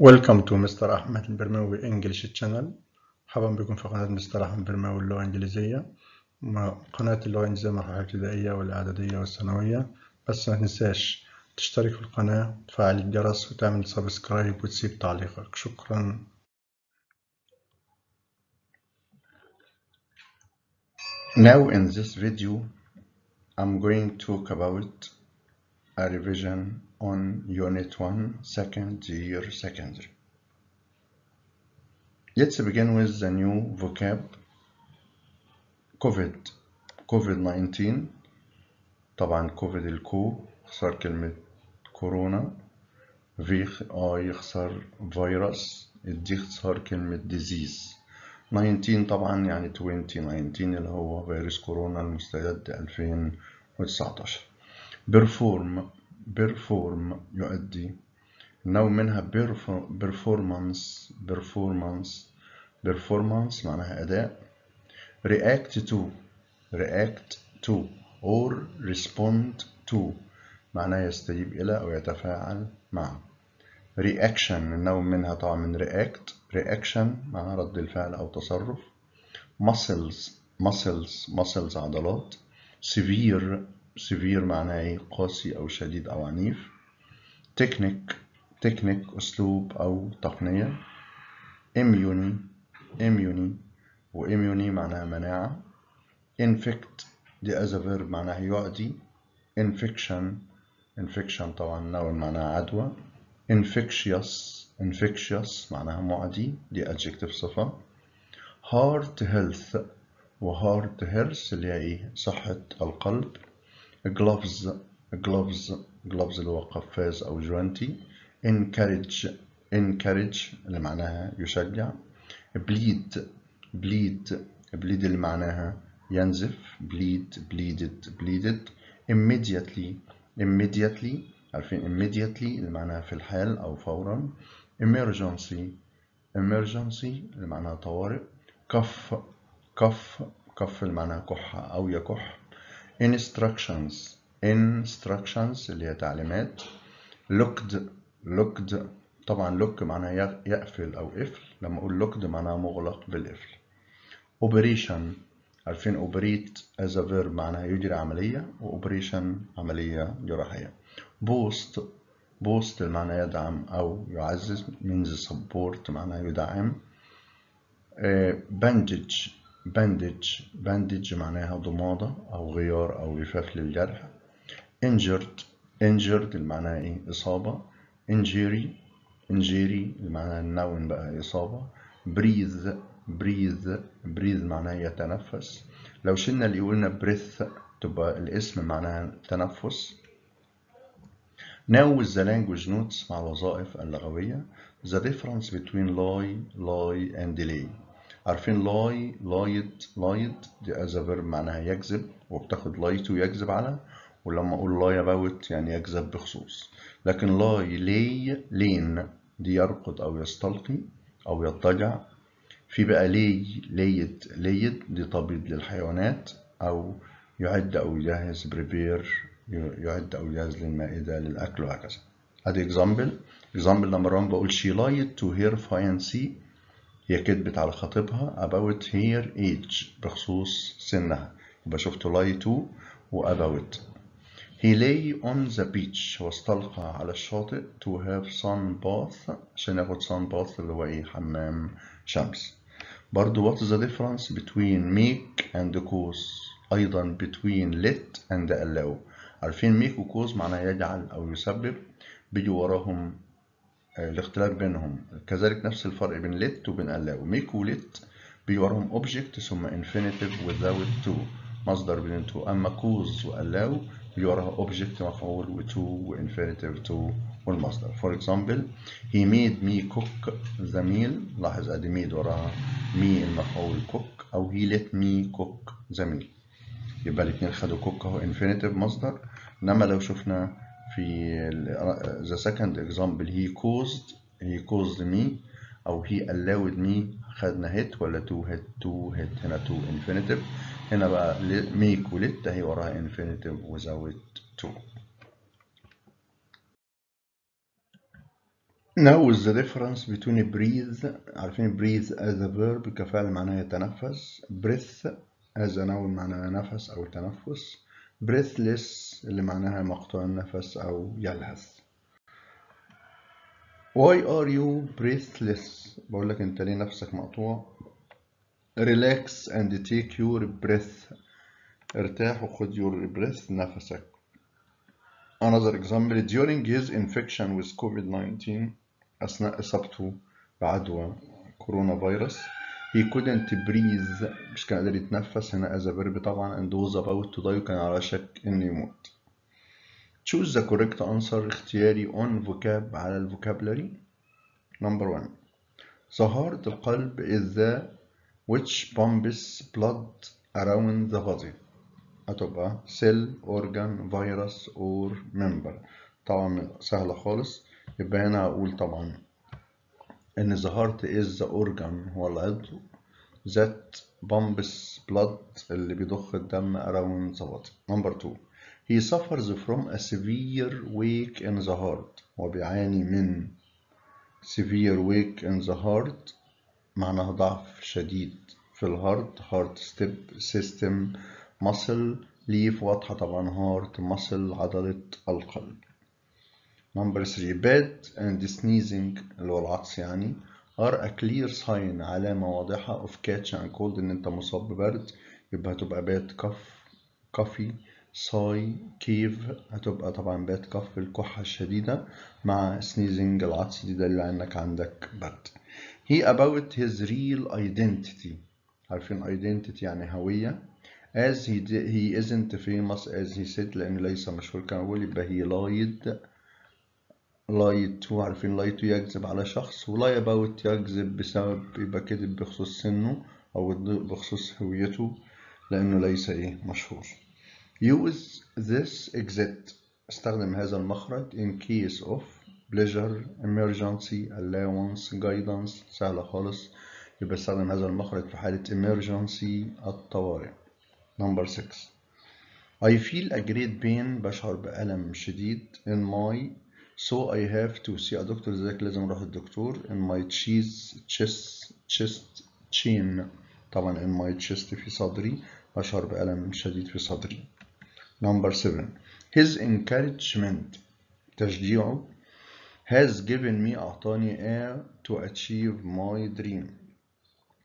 Welcome to Mr. أحمد البرماوي English Channel. مرحبا بكم في قناة مستر أحمد البرماوي اللغة الإنجليزية. قناة اللغة الإنجليزية المرحلة الابتدائية والإعدادية والثانوية. بس ما تنساش تشترك في القناة وتفعل الجرس وتعمل سبسكرايب وتسيب تعليقك. شكرا. Now in this video I'm going to talk about a revision on Unit 1 Second Year Secondary. Let's begin with the new vocab COVID COVID-19 طبعا كوفيد الكو اختصار كلمة كورونا في آي يخسر فيروس دي اختصار كلمة disease 19 طبعا يعني 2019 اللي هو فيروس كورونا المستجد 2019 perform perform يؤدي نوع منها performance performance performance معناها أداء react to react to or respond to معناها يستجيب إلى أو يتفاعل مع reaction النوع منها طبعا من react reaction معناها رد الفعل أو تصرف muscles muscles muscles عضلات severe severe معناه إيه قاسي أو شديد أو عنيف. technique technique أسلوب أو تقنية. immunity immunity و immunity معناها مناعة. infect دي as a معناها يعدي. infection infection طبعا noun معناها عدوى. infectious infectious معناها معدي دي adjective صفة. Heart health و heart health اللي هي إيه؟ صحة القلب. Gloves gloves gloves اللي هو قفاز أو جوانتي encourage encourage اللي معناها يشجع bleed bleed bleed اللي معناها ينزف bleed bleeded bleeded immediately immediately عارفين immediately اللي معناها في الحال أو فورا emergency emergency اللي معناها طوارئ كف كف كف اللي معناها كحة أو يكح instructions. Instructions اللي هي تعليمات. Looked looked. طبعا look معناها يقفل أو قفل. لما أقول looked معناها مغلق بالقفل. Operation. عارفين operate as a verb معناها يجري عملية operation عملية جراحية. Boost. Boost المعنى يدعم أو يعزز. Means support معناها يدعم. Bandage. Bandage bandage معناها ضمادة أو غيار أو لفاف للجرح injured injured المعنى إيه إصابة injury injury المعنى النون بقى إصابة breathe breathe breathe معناها يتنفس لو شلنا اللي قلنا breath تبقى الاسم معناها تنفس Now with the language notes مع الوظائف اللغوية the difference between lie lie and delay عارفين lie lied lied دي a verb معناها يكذب وبتاخد lie to يكذب على ولما أقول lie about يعني يكذب بخصوص. لكن lie lay lean دي يرقد أو يستلقي أو يضطجع. في بقى lay laid laid دي طبيب للحيوانات أو يعد أو يجهز prepare يعد أو يجهز للمائدة للأكل وهكذا. ادي example. Example نمبر 1 بقول she lied to her fiancé هي كدبت على خطيبها about her age بخصوص سنها يبقى شفت lie to و about he lay on the beach هو استلقى على الشاطئ to have sun bath عشان ياخد sun bath اللي هو إيه حمام شمس برضو what is the difference between make and cause أيضا between let and allow عارفين make و cause معناه يجعل أو يسبب بيجي وراهم الاختلاف بينهم كذلك نفس الفرق بين let وبين allow make و let بيجي وراهم object ثم infinitive without to مصدر بين to أما cause و allow بيجي وراها object مفعول و to و infinitive to والمصدر for example he made me cook the meal لاحظ ادي made وراها me المفعول cook أو he let me cook the meal يبقى الاثنين خدوا cook اهو infinitive مصدر إنما لو شفنا في the second example he caused he caused me أو he allowed me خدنا hit ولا to hit to hit هنا to infinitive هنا بقى make و let هي وراها infinitive without to Now is the difference between breathe عارفين breathe as a verb كفعل معناه يتنفس breath as a noun معناها نفس أو تنفس breathless اللي معناها مقطوع النفس أو يلهث Why are you breathless بقول لك أنت ليه نفسك مقطوع relax and take your breath ارتاح وخد your breath نفسك Another example during his infection with COVID-19 أثناء إصابته بعدوى كورونا فيروس he couldn't breathe مش كان قادر يتنفس هنا as a verb طبعا and was about to die وكان على شك إنه يموت choose the correct answer اختياري on vocab على الفوكابلري number one the heart القلب is the which pumps blood around the body هتبقى cell organ virus or member طبعا سهلة خالص يبقى هنا هقول طبعا إن the heart is the organ هو العضو that pumps blood اللي بيضخ الدم around the body number two he suffers from a severe weak in the heart هو بيعاني من severe weak in the heart معناها ضعف شديد في الهارت heart step system muscle leaf واضحة طبعا heart muscle عضلة القلب number three bad and sneezing اللي هو العطس يعني are a clear sign علامة واضحة of catch and cold إن أنت مصاب ببرد يبقى هتبقى bad cough coffee صاي كيف هتبقى طبعا باد كف الكحة الشديدة مع sneezing العطس دي دليل إنك عندك برد he about his real identity. عارفين identity يعني هوية as he, he isn't famous as he said لأنه ليس مشهور كما بقول يبقى he lied lied to عارفين lied to يكذب على شخص و lie about يكذب بسبب يبقى كذب بخصوص سنه أو بخصوص هويته لأنه ليس إيه مشهور. Use this exit. استخدم هذا المخرج in case of pleasure emergency allowance guidance سهلة خالص. يبقى استخدم هذا المخرج في حالة emergency الطوارئ. Number 6 I feel a great pain بشعر بألم شديد in my so I have to see a doctor. لذلك لازم أروح الدكتور in my chest chest chest chin. طبعا in my chest في صدري. بشعر بألم شديد في صدري. Number seven, his encouragement. تشجيعه. Has given me أعطاني air to achieve my dream.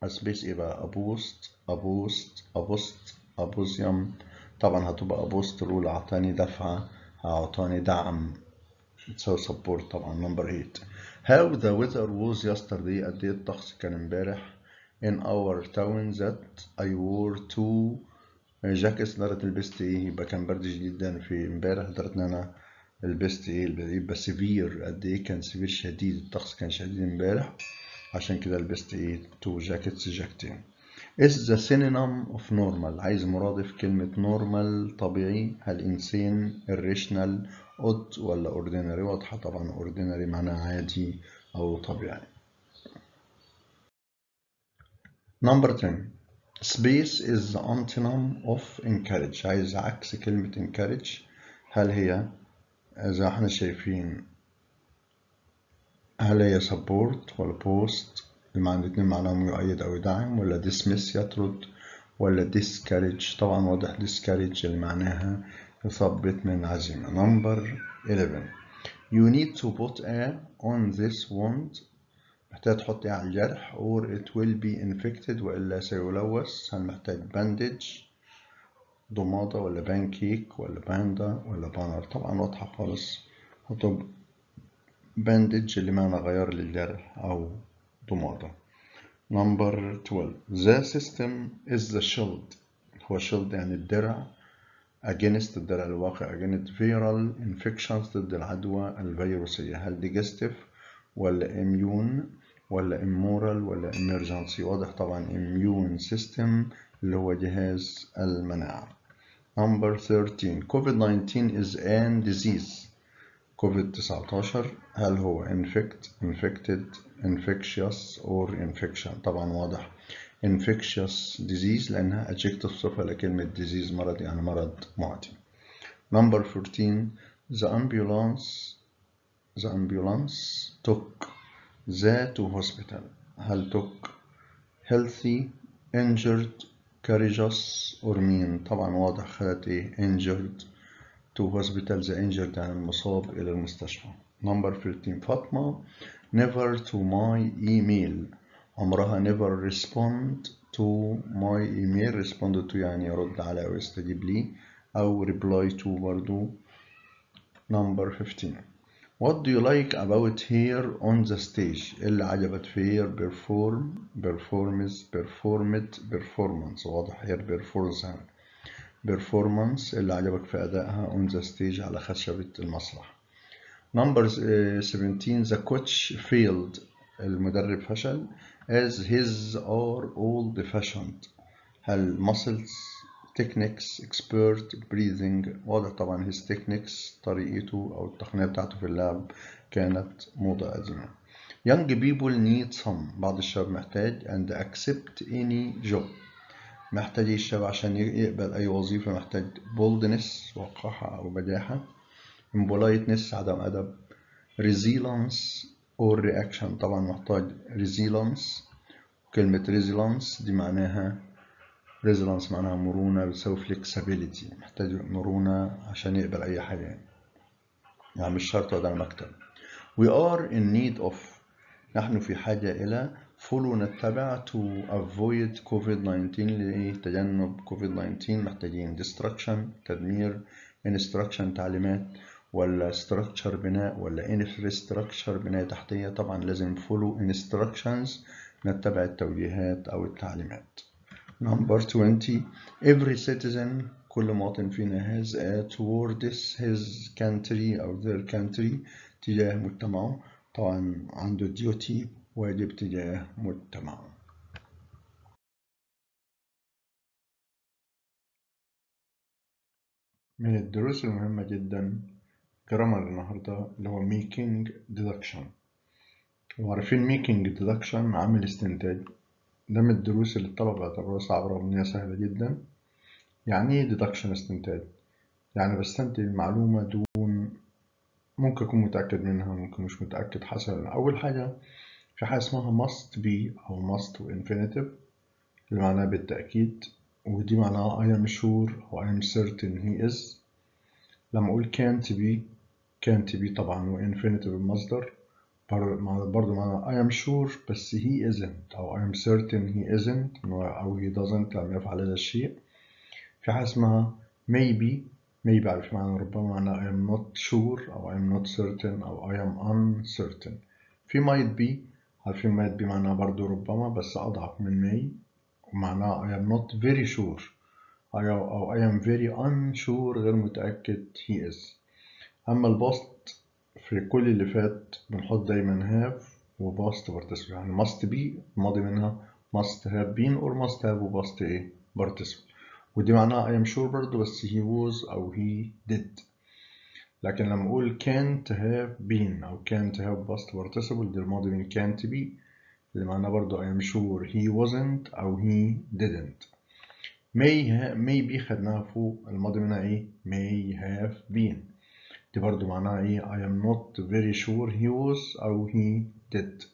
أسبيس إيه بقى؟ أبوست أبوست أبوست أبوزيوم طبعا هتبقى أبوست رول أعطاني دفعة أعطاني دعم. تساوي support طبعا number eight. How the weather was yesterday قد إيه الطقس كان امبارح in our town that I wore two jackets لدرجة لبست إيه يبقى كان برد جدا في امبارح. لدرجة ان أنا لبست إيه يبقى severe قد إيه كان severe شديد. الطقس كان شديد امبارح. عشان كده لبست إيه two jackets جاكيتين is the synonym of normal. عايز مرادف كلمة normal طبيعي. إنسان irrational odd ولا ordinary واضحة طبعا ordinary معناها عادي أو طبيعي. Number 10 Space is the antonym of encourage. عايز عكس كلمة encourage. هل هي زي إحنا شايفين هل هي support ولا post بمعنى الاتنين معناهم يؤيد أو يدعم. ولا dismiss يطرد. ولا discourage. طبعا واضح discourage اللي معناها يثبط من عزيمة. Number 11 you need to put a on this wound. محتاج تحط على الجرح or it will be infected وإلا سيلوث. محتاج bandage ضمادة ولا بانكيك ولا panda ولا banner طبعا واضحة خالص. هطب bandage اللي معنى غيار للجرح أو ضمادة. Number 12 the system is the shield. هو shield يعني الدرع. Against الدرع الواقع against viral infections ضد العدوى الفيروسية هل digestive ولا immune ولا immoral ولا emergency واضح طبعا immune system اللي هو جهاز المناعة number 13 COVID-19 is an disease COVID-19 هل هو infect infected infectious or infection طبعا واضح infectious disease لأنها adjective صفة لكلمة disease مرض يعني مرض معدي number 14 the ambulance the ambulance took the to hospital هل took healthy injured courageous or mean طبعا واضح خدت إيه injured to hospital the injured يعني المصاب إلى المستشفى number 13 فاطمة never to my email عمرها never respond to my email respond to يعني يرد على أو يستجيب لي أو reply to برضو number 15 What do you like about here on the stage اللي عجبت في here perform performance performed performance واضح here performance performance اللي عجبك في أدائها on the stage على خشبة المسرح number 17 the coach failed المدرب فشل as his are old fashioned هل muscles techniques expert breathing واضح طبعا his techniques طريقته أو التقنية بتاعته في اللعب كانت موضة قديمة young people need some بعض الشباب محتاج and accept any job محتاج الشباب عشان يقبل أي وظيفة محتاج boldness وقاحة أو بجاحة impoliteness عدم أدب resilience reaction طبعا محتاج resilience. كلمة resilience دي معناها resilience معناها مرونة بتساوي flexibility. محتاج مرونة عشان يقبل أي حاجة. يعني مش شرط يقعد على المكتب. We are in need of. نحن في حاجة إلى follow نتبع to avoid COVID-19 لتجنب COVID-19 محتاجين destruction تدمير instruction تعليمات. ولا structure بناء ولا infrastructure بناية تحتية طبعا لازم follow instructions نتبع التوجيهات أو التعليمات. Number 20 every citizen كل مواطن فينا has a towards his country أو their country تجاه مجتمعه. طبعا عنده duty واجب تجاه مجتمعه. من الدروس المهمة جدا جرامر النهاردة اللي هو making deduction. وعارفين making deduction عامل استنتاج. ده من الدروس اللي الطلبة بيعتبروها صعبة رغم إن هي سهلة جدا. يعني إيه deduction استنتاج؟ يعني بستنتج المعلومة دون ممكن أكون متأكد منها ممكن مش متأكد. حسب أول حاجة في حاجة اسمها must be أو must وinfinitive اللي معناها بالتأكيد. ودي معناها I am sure أو I am certain he is. لما أقول can't be can't be طبعا وinfinitive المصدر برضه معناها I am sure بس he isn't أو I am certain he isn't أو he doesn't لم يفعل هذا الشيء في حاجة اسمها maybe maybe عارف معنى ربما معنى I am not sure أو I am not certain أو I am uncertain في might be عارفين might be معناها برضو ربما بس أضعف من may ومعناها I am not very sure أو I am very unsure غير متأكد he is أما ال past في كل اللي فات بنحط دايما have و past participle يعني must be الماضي منها must have been or must have و past إيه participle ودي معناها I am sure برضه بس he was أو he did. لكن لما أقول can't have been أو can't have past participle دي الماضي من can't be اللي معناها برضه I am sure he wasn't أو he didn't. May, ha, may be خدناها فوق الماضي منها إيه؟ may have been. دي برضو معناها إيه I am not very sure he was أو he did.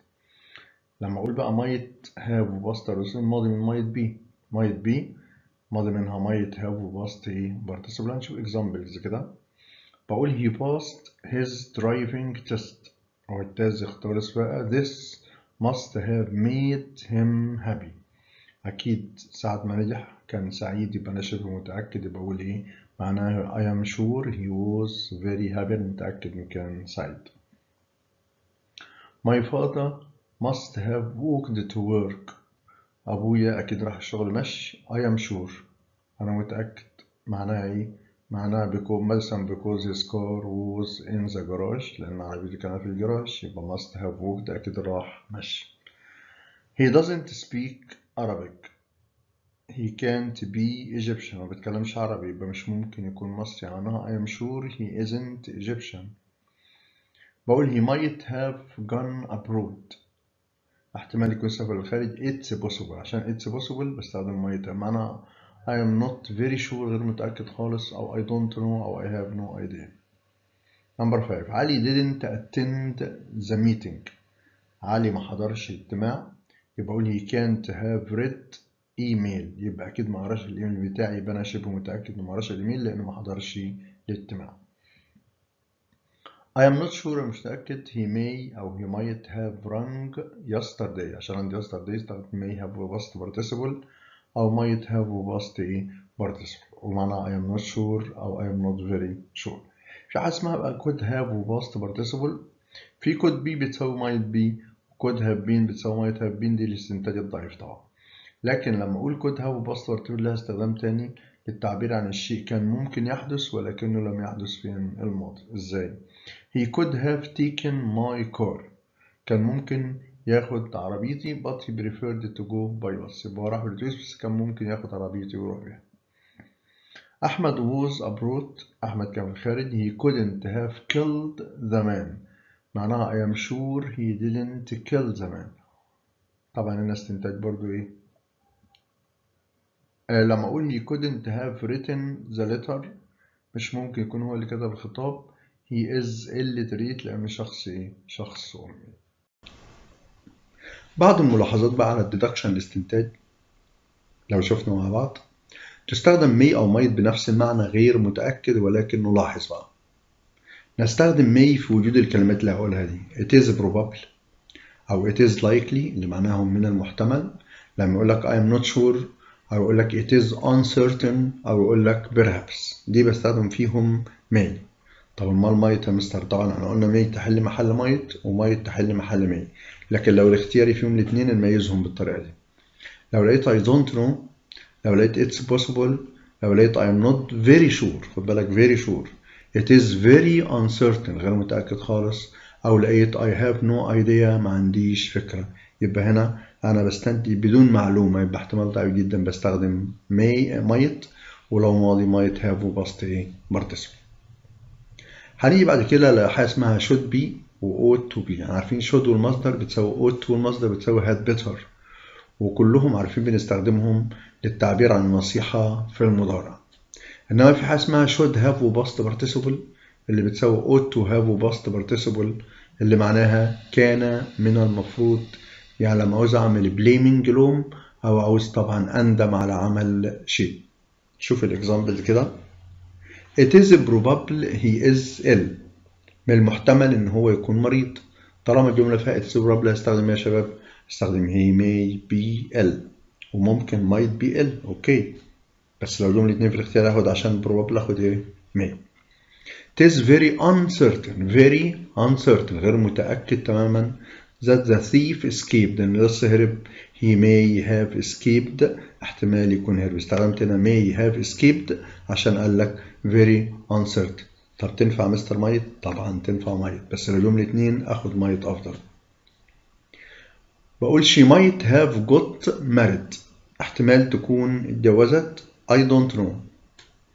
لما أقول بقى might have وباست الماضي من might be. Might be ماضي منها might have وباست إيه participle هنشوف examples كده. بقول he passed his driving test. هو اجتاز اختبار السواقة this must have made him happy. أكيد ساعة ما نجح كان سعيد يبقى أنا شبه متأكد يبقى أقول إيه معناها I am sure he was very happy متأكد إنه كان سعيد my father must have walked to work أبويا أكيد راح الشغل مشي I am sure أنا متأكد معناها إيه؟ معناها because مثلا because his car was in the garage لأن عربيته كانت في الجراج يبقى must have walked أكيد راح مشي he doesn't speak Arabic he can't be Egyptian ما بيتكلمش عربي يبقى مش ممكن يكون مصري معناها I am sure he isn't Egyptian بقول he might have gone abroad احتمال يكون سافر للخارج it's possible عشان it's possible بستخدم might معناها I am not very sure غير متأكد خالص أو I don't know أو I have no idea Number 5 علي didn't attend the meeting علي ما حضرش الاجتماع يبقى أقول he can't have read email يبقى أكيد ما قراش الإيميل بتاعي يبقى أنا شبه متأكد إنه ما قراش الإيميل لأنه ما حضرش الاجتماع I am not sure مش متأكد he may أو he might have rung yesterday عشان عندي yesterday استخدم may have past participle أو might have past إيه participle ومعناها I am not sure أو I am not very sure في حاجة اسمها بقى could have past participle في could be بتساوي might be could have been بتساوي might have been دي الاستنتاج الضعيف طبعا لكن لما أقول could have و past participle لها استخدام تاني للتعبير عن الشيء كان ممكن يحدث ولكنه لم يحدث في الماضي. إزاي؟ He could have taken my car. كان ممكن ياخد عربيتي but he preferred to go by bus. يبقى هو راح بالأتوبيس بس كان ممكن ياخد عربيتي ويروح بيها. أحمد was abroad. أحمد كان في الخارج he couldn't have killed the man. معناها I am sure he didn't kill the man. طبعا هنا استنتاج برضو إيه؟ لما أقول he couldn't have written the letter مش ممكن يكون هو اللي كتب الخطاب. He is illiterate لأنه شخص إيه؟ شخص أمي. بعض الملاحظات بقى على الديدكشن الاستنتاج لو شفنا مع بعض. تستخدم may أو might بنفس المعنى غير متأكد ولكن نلاحظ بقى. نستخدم may في وجود الكلمات اللي هقولها دي. It is probable أو it is likely اللي معناهم من المحتمل. لما يقول لك I am not sure أو يقول لك it is uncertain أو يقول لك perhaps. دي بستخدم فيهم may. طب أمال might يا مستر؟ طبعا إحنا قلنا may تحل محل might و might تحل محل may لكن لو الاختياري فيهم الاثنين نميزهم بالطريقة دي. لو لقيت I don't know لو لقيت it's possible لو لقيت I am not very sure خد بالك very sure. It is very uncertain غير متأكد خالص. أو لقيت I have no idea ما عنديش فكرة. يبقى هنا أنا بستنتج بدون معلومة يبقى احتمال ضعيف جدا بستخدم may might. ولو ماضي might have وبسط إيه participle هنيجي بعد كده لحاجة اسمها should be و ought to be. يعني عارفين should والمصدر بتساوي ought والمصدر بتساوي had better. وكلهم عارفين بنستخدمهم للتعبير عن النصيحة في المضارع. إنما في حاجة اسمها should have و past participle اللي بتساوي ought to have past participle اللي معناها كان من المفروض يعني لما عاوز أعمل blaming لوم أو عاوز طبعا أندم على عمل شيء. شوف ال example كده. It is probable he is ill. من المحتمل إن هو يكون مريض. طالما الجملة فيها it is probable هستخدم إيه يا شباب؟ استخدم he may be ill. وممكن might be ill. أوكي بس لو جملة اتنين في الاختيار هاخد عشان probable هاخد إيه؟ may. It is very uncertain very uncertain. غير متأكد تماما. That the thief escaped. إن اللص هرب. He may have escaped. احتمال يكون هرب. استخدمت هنا may have escaped. عشان قال لك very uncertain. طب تنفع مستر might؟ طبعا تنفع might. بس لو جملة اتنين اخد might أفضل. بقول she might have got married. احتمال تكون اتجوزت. I don't know.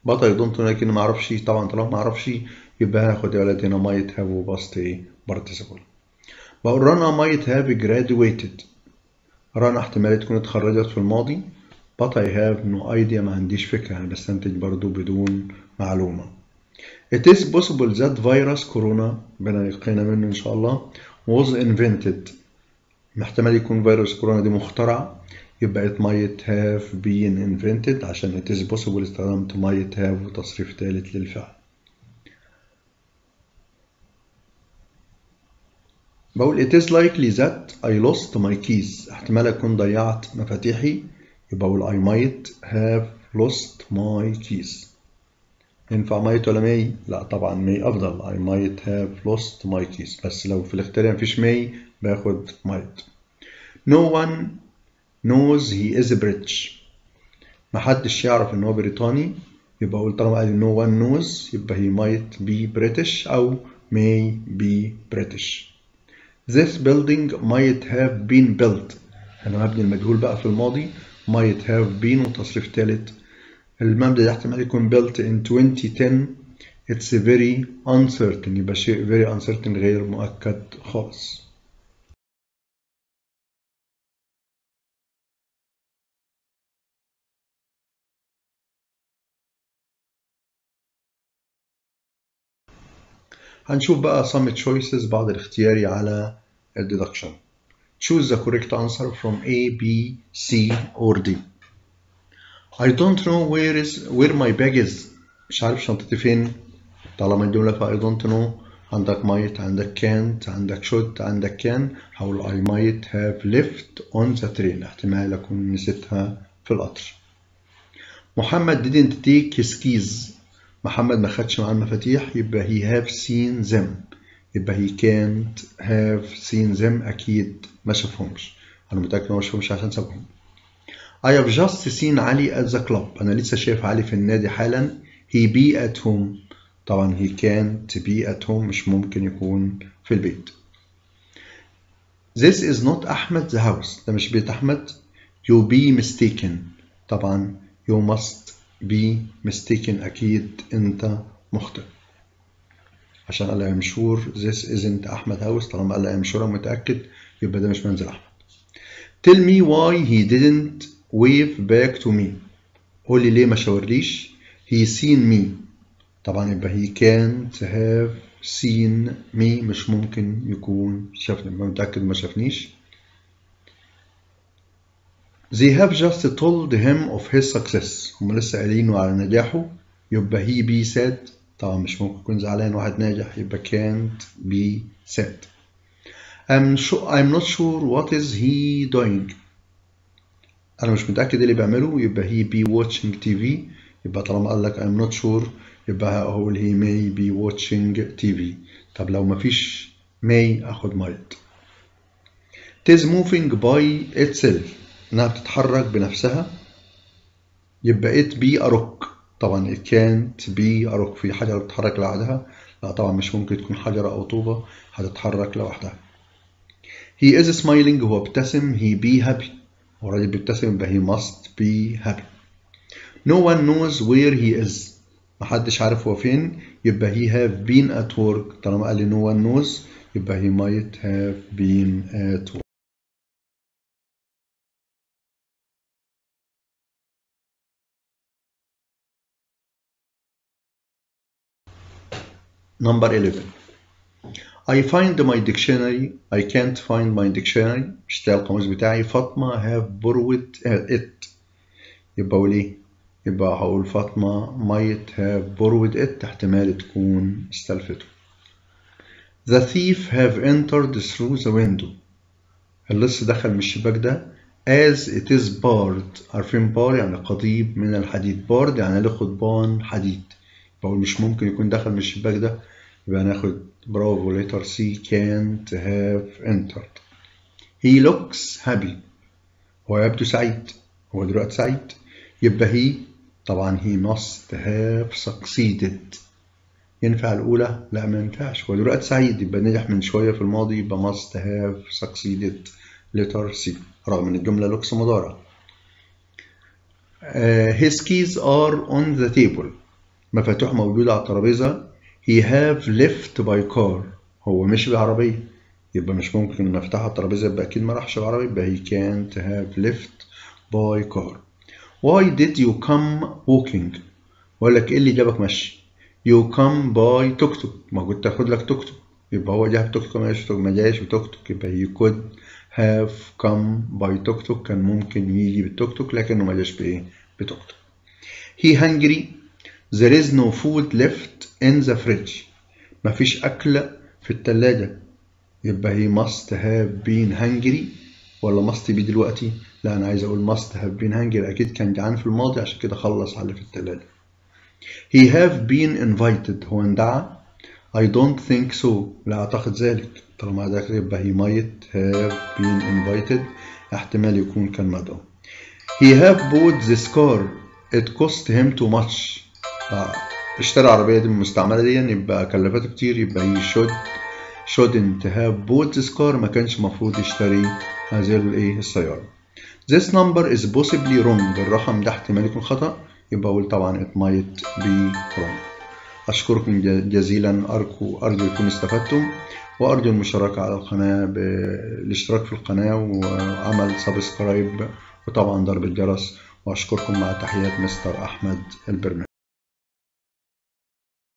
But I لكن ما أعرفش طبعا طالما ما أعرفش يبقى هاخد ولد هنا might have وبسط إيه participle بقول رنا might have graduated. رنا احتمال تكون اتخرجت في الماضي. But I have no idea ما عنديش فكرة. أنا بستنتج برضو بدون معلومة. It is possible that virus كورونا ربنا يقينا منه إن شاء الله was invented. احتمال يكون فيروس كورونا دي مخترع يبقى it might have been invented عشان it is possible استخدمت might have وتصريف ثالث للفعل بقول it is likely that I lost my keys احتمال أكون ضيعت مفاتيحي يبقى أقول I might have lost my keys ينفع might ولا may؟ لا طبعا may أفضل I might have lost my keys بس لو في الاختيار مفيش may باخد might No one knows he is British محدش يعرف إن هو بريطاني يبقى أقول طالما قال no one knows يبقى he might be British أو may be British This building might have been built أنا مبني المجهول بقى في الماضي might have been وتصريف ثالث المبنى ده احتمال يكون built in 2010 it's very uncertain يبقى شيء very uncertain غير مؤكد خالص هنشوف بقى some choices بعض الاختياري على الديدكشن choose the correct answer from A, B, C or D I don't know where is where my bag is مش عارف شنطتي فين طالما الجملة في I don't know عندك might عندك can't عندك should عندك can هقول I might have left on the train احتمال أكون نسيتها في القطر محمد didn't take his keys محمد ما خدش معاه المفاتيح يبقى he have seen them. يبقى he can't have seen them أكيد ما شافهمش. أنا متأكد إنه ما شافهمش عشان سابهم. I have just seen علي at the club. أنا لسه شايف علي في النادي حالا. He be at home. طبعا he can't be at home مش ممكن يكون في البيت. This is not أحمد the house. ده مش بيت أحمد. You be mistaken. طبعا you must be mistaken أكيد أنت مخطئ. عشان قال I'm sure this isn't أحمد house طالما قال I'm sure متأكد يبقى ده مش منزل أحمد. Tell me why he didn't wave back to me. قول لي ليه ما شاورليش. He seen me. طبعا يبقى he can't have seen me مش ممكن يكون شافني. متأكد ما شافنيش. They have just told him of his success هم لسه قايلينه على نجاحه يبقى he be sad طبعا مش ممكن يكون زعلان واحد ناجح يبقى can't be sad I'm, sure, I'm not sure what is he doing أنا مش متأكد اللي بيعمله يبقى he be watching TV يبقى طالما قال لك I'm not sure يبقى هقول he may be watching TV طب لو مفيش may أخد might it is moving by itself إنها بتتحرك بنفسها. يبقى it be a rock. طبعا it can't be a rock. في حجرة بتتحرك لوحدها. لا طبعا مش ممكن تكون حجرة أو طوبة هتتحرك لوحدها. He is smiling. هو ابتسم. He be happy. هو راجل بيبتسم يبقى he must be happy. No one knows where he is. محدش عارف هو فين. يبقى he have been at work. طالما قال لي no one knows يبقى he might have been at work. Number 11 I find my dictionary I can't find my dictionary مش القاموس بتاعي فاطمة have borrowed it يبقى أقول إيه؟ يبقى هقول فاطمة might have borrowed it احتمال تكون استلفته The thief have entered through the window اللص دخل من الشباك ده as it is barred عارفين بار يعني قضيب من الحديد barred يعني له قضبان حديد بقول مش ممكن يكون دخل من الشباك ده يبقى هناخد برافو letter C can't have entered. He looks happy. هو يبدو سعيد. هو دلوقتي سعيد. يبقى he طبعا he must have succeeded. ينفع الأولى؟ لا ما ينفعش. هو دلوقتي سعيد يبقى نجح من شوية في الماضي يبقى must have succeeded. Letter C رغم إن الجملة لوكس مضارع uh, his keys are on the table. مفاتيح موجودة على الترابيزة. He have left by car. هو مشي بعربية. يبقى مش ممكن مفتاح الترابيزة يبقى أكيد ما راحش بعربية. يبقى he can't have left by car. Why did you come walking? بقول لك إيه اللي جابك مشي؟ You come by توك توك ما كنت تاخد لك توك توك يبقى هو جاب توك توك ما جاش بتوك توك يبقى he could have come by توك توك كان ممكن يجي بالتوك توك لكنه ما جاش بإيه؟ بتوك توك he hungry. There is no food left in the fridge مفيش أكل في التلاجة يبقى he must have been hungry ولا must be دلوقتي لا أنا عايز أقول must have been hungry أكيد كان جعان في الماضي عشان كده خلص على اللي في التلاجة he have been invited هو اندعى I don't think so لا أعتقد ذلك طالما ذاك يبقى he might have been invited احتمال يكون كان مدعو he have bought this car it cost him too much اشترى العربية دي المستعملة دي يبقى كلفته كتير يبقى should shouldn't have bought this car ما كانش المفروض يشتري هذه الإيه السيارة. This number is possibly wrong. الرقم ده احتمال يكون خطأ يبقى أقول طبعا it might be wrong. أشكركم جزيلا. أرجو أرجو يكون استفدتم وأرجو المشاركة على القناة بالاشتراك في القناة وعمل سبسكرايب وطبعا ضرب الجرس. وأشكركم مع تحيات مستر أحمد البرنامج.